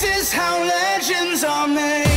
This is how legends are made.